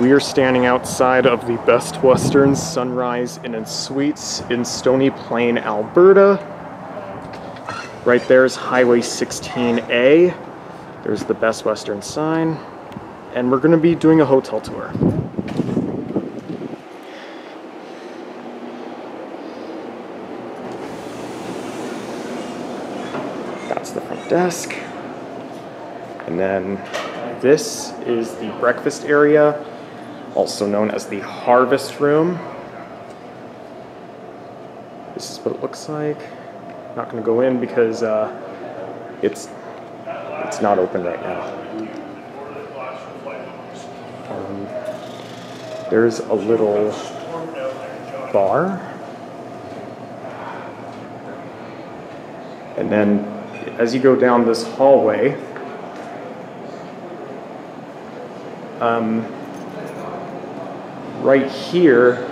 We are standing outside of the Best Western Sunrise Inn and Suites in Stony Plain, Alberta. Right there is Highway 16A. There's the Best Western sign. And we're going to be doing a hotel tour. That's the front desk. And then this is the breakfast area, also known as the harvest room. This is what it looks like. Not gonna go in because uh, it's it's not open right now. Um, there's a little bar. And then as you go down this hallway, um, right here,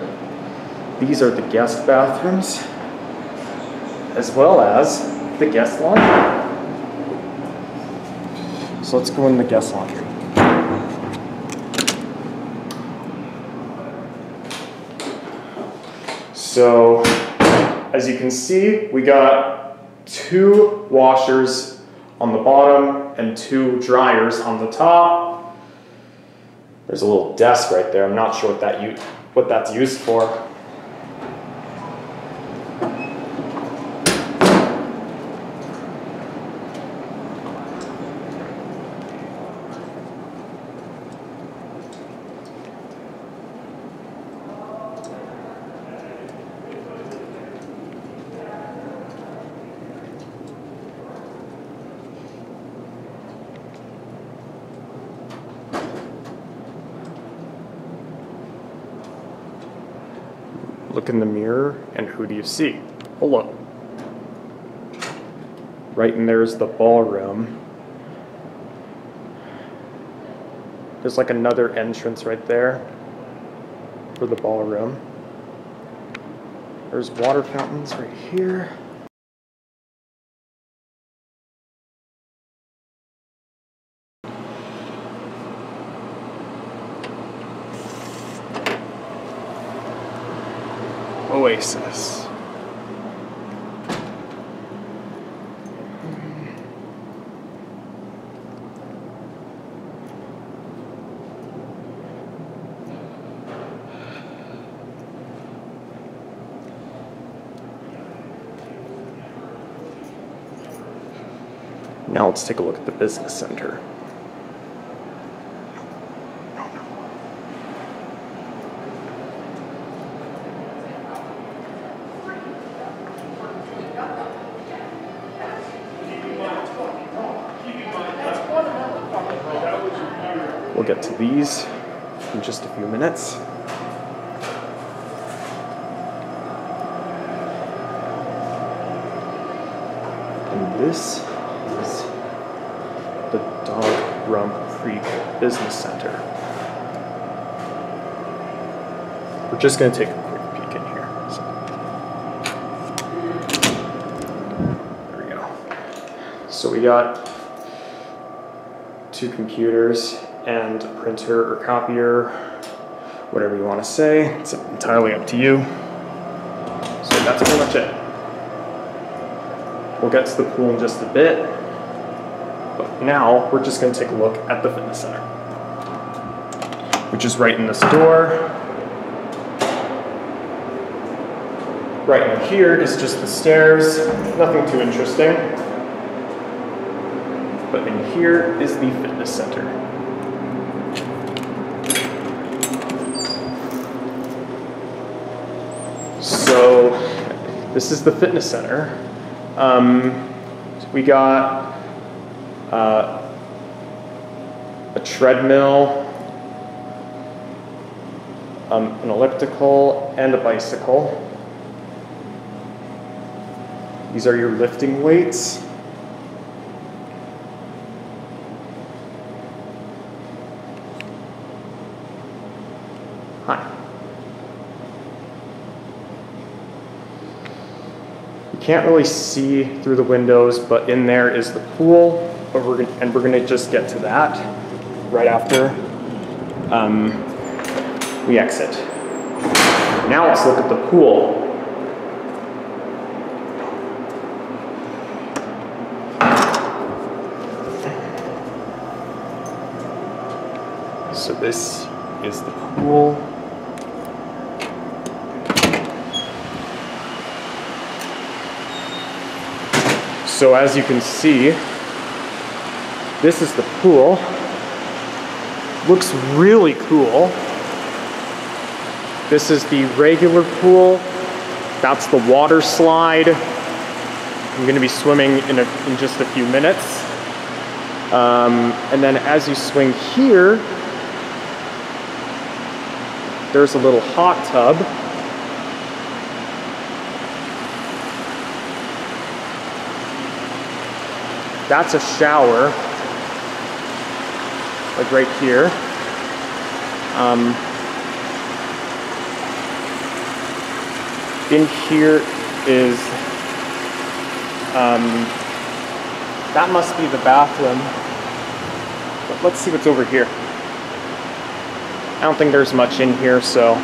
these are the guest bathrooms, as well as the guest laundry. So let's go in the guest laundry. So, as you can see, we got two washers on the bottom and two dryers on the top. There's a little desk right there. I'm not sure what that what that's used for. Look in the mirror, and who do you see? Hello. Right in there is the ballroom. There's like another entrance right there for the ballroom. There's water fountains right here. Oasis. Now let's take a look at the business center. We'll get to these in just a few minutes. And this is the Dog Rump Creek Business Center. We're just going to take a quick peek in here. So. There we go. So we got two computers and printer or copier, whatever you want to say. It's entirely up to you. So that's pretty much it. We'll get to the pool in just a bit. But now we're just going to take a look at the fitness center, which is right in this door. Right in here is just the stairs, nothing too interesting. But in here is the fitness center. So this is the fitness center. Um, we got uh, a treadmill, um, an elliptical, and a bicycle. These are your lifting weights. You can't really see through the windows, but in there is the pool, we're gonna, and we're gonna just get to that right after. Um, we exit. Now let's look at the pool. So this is the pool. So as you can see, this is the pool. Looks really cool. This is the regular pool. That's the water slide. I'm gonna be swimming in, a, in just a few minutes. Um, and then as you swing here, there's a little hot tub. That's a shower, like right here. Um, in here is, um, that must be the bathroom. But let's see what's over here. I don't think there's much in here, so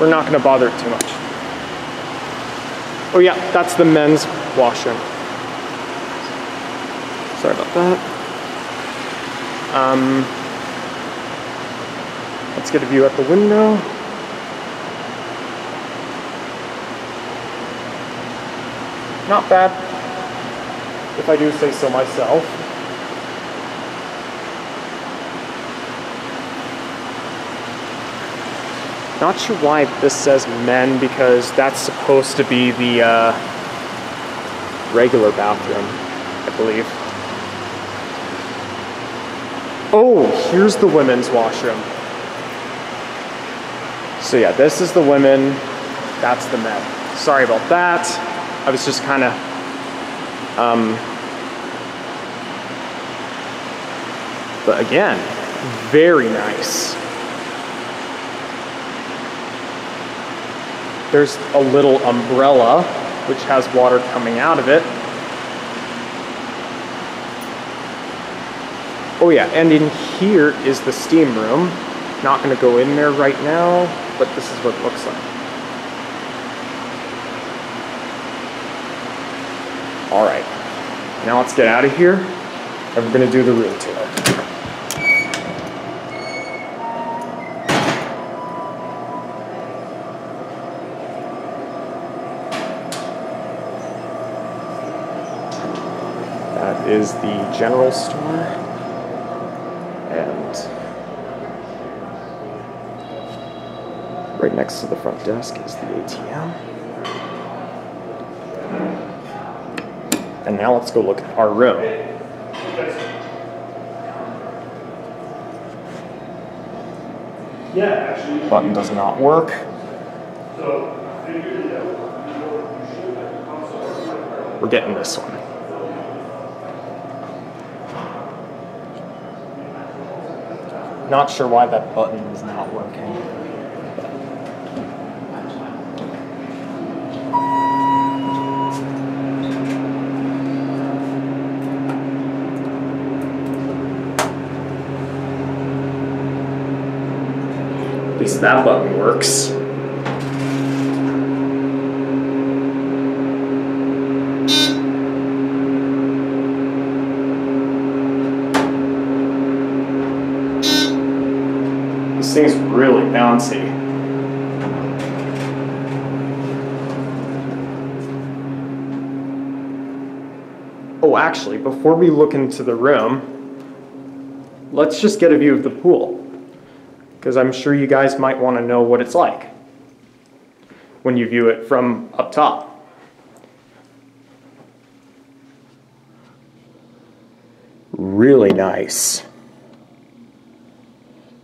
we're not gonna bother too much. Oh yeah, that's the men's washroom. Sorry about that. Um, let's get a view at the window. Not bad, if I do say so myself. Not sure why this says men because that's supposed to be the uh, regular bathroom, I believe. Oh, here's the women's washroom. So yeah, this is the women, that's the men. Sorry about that. I was just kind of um, but again, very nice. There's a little umbrella which has water coming out of it. Oh yeah, and in here is the steam room. Not gonna go in there right now, but this is what it looks like. All right, now let's get out of here and we're gonna do the room tour. That is the general store. And right next to the front desk is the ATM. And now let's go look at our room. Yeah, actually. Button does not work. So, figured that you should have the console. We're getting this one. Not sure why that button is not working. Least that button works. This thing's really bouncy. Oh, actually, before we look into the room, let's just get a view of the pool. Because I'm sure you guys might want to know what it's like when you view it from up top. Really nice.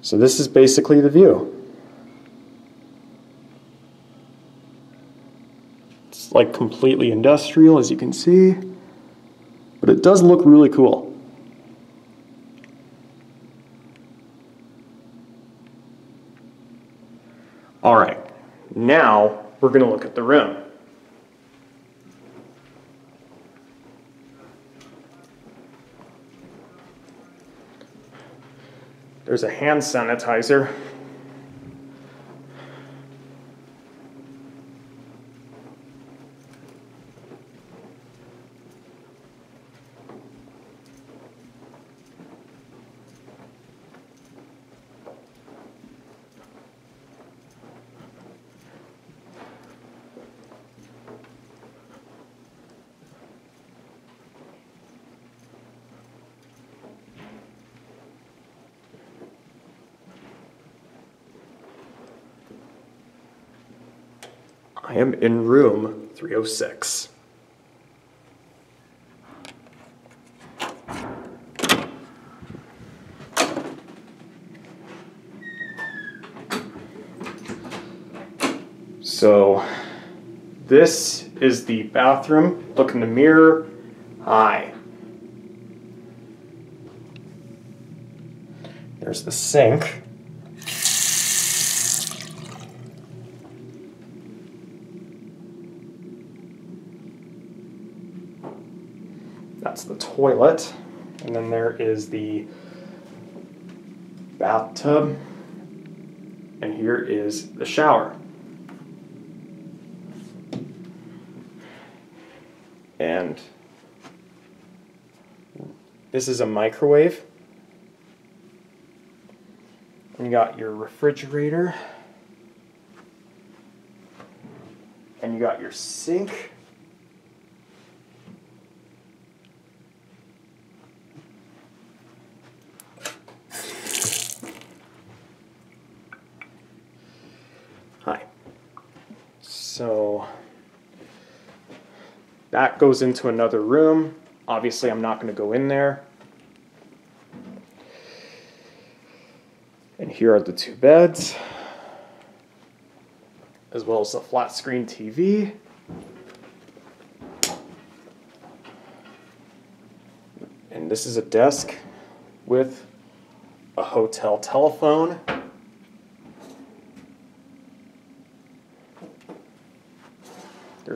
So this is basically the view. It's like completely industrial as you can see, but it does look really cool. All right, now we're gonna look at the room. There's a hand sanitizer I am in room 306. So, this is the bathroom. Look in the mirror. Hi. There's the sink. That's the toilet. And then there is the bathtub. And here is the shower. And this is a microwave. And you got your refrigerator. And you got your sink. Hi. So that goes into another room. Obviously, I'm not going to go in there. And here are the two beds, as well as the flat screen TV. And this is a desk with a hotel telephone.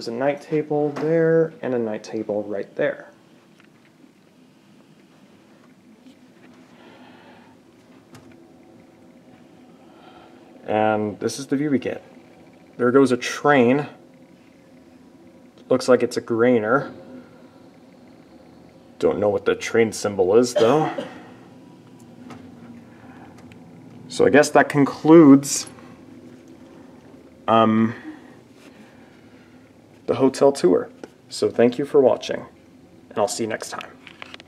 There's a night table there and a night table right there. And this is the view we get. There goes a train. Looks like it's a grainer. Don't know what the train symbol is though. So I guess that concludes um, the hotel tour. So thank you for watching, and I'll see you next time.